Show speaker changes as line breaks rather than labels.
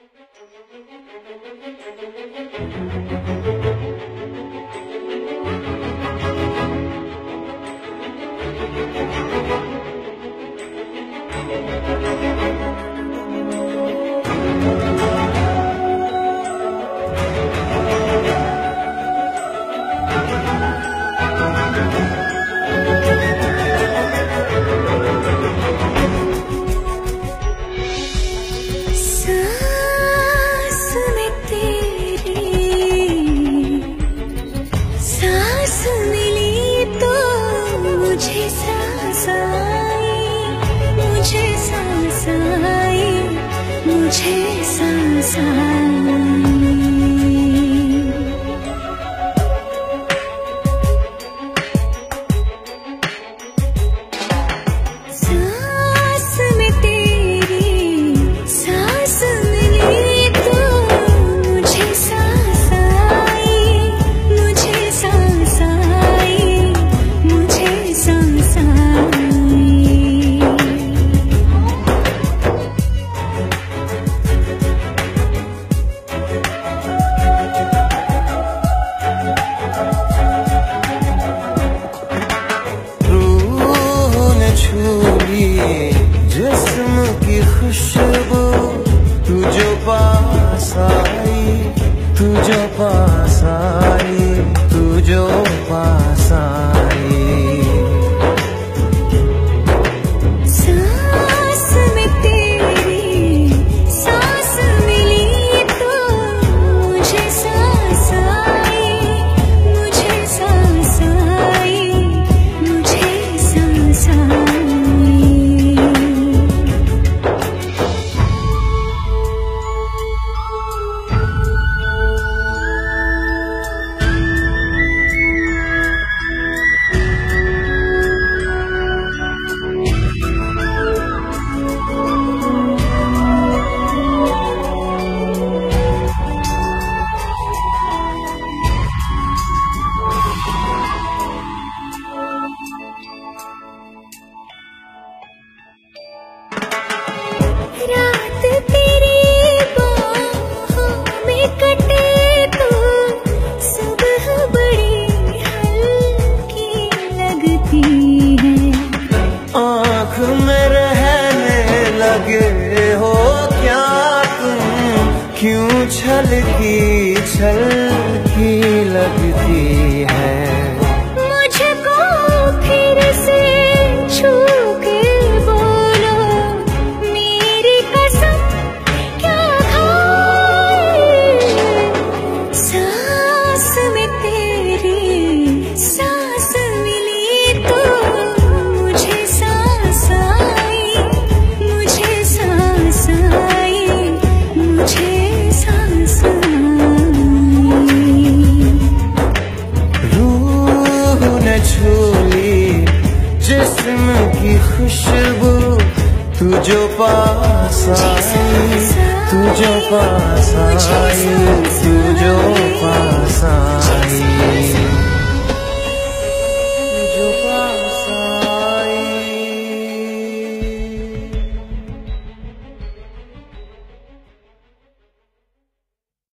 सांस में तेरी सांस तो मुझे सांस मुझे सांस आई मुझे सांस आई।
ने छू ली जिस्म की खुशबू तू जो पास आई तू जो पास आई तू जो पास
हो
क्या तुम? क्यों छलकी छलकी लगती?
की
मुझको जो पास आई तू जो पास आई तू जो